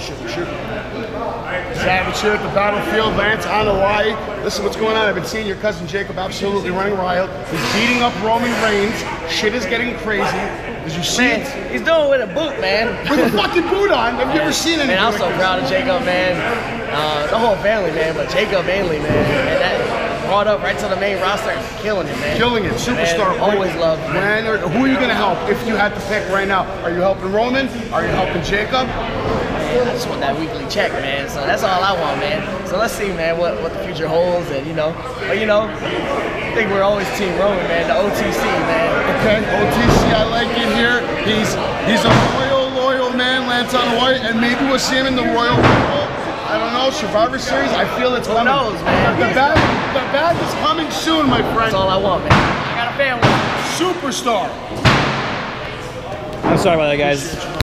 shoot, shoot. Savage here at the battlefield, Lance Anoa'i. Listen, what's going on? I've been seeing your cousin Jacob absolutely running wild. He's beating up Roman Reigns. Shit is getting crazy. Did you see Man, it? he's doing it with a boot, man. With a fucking boot on. Have you ever seen anything Man, I'm so proud of Jacob, man. Uh, the whole family, man, but Jacob mainly, man. Brought up right to the main roster, killing it, man. Killing it, superstar. Man, always loved. When or who are you gonna help if you had to pick right now? Are you helping Roman? Are you helping Jacob? Man, I just want that weekly check, man. So that's all I want, man. So let's see, man, what, what the future holds, and you know, but you know, I think we're always Team Roman, man. The OTC, man. Okay, OTC, I like it here. He's he's a loyal, loyal man, Lance Anoa'i, and maybe we'll see him in the Royal Rumble. I don't know, Survivor Series. I feel it's coming. knows, man? The, the bag, the bag is coming soon, my friend. That's all I want, man. I got a family. Superstar. I'm sorry about that, guys.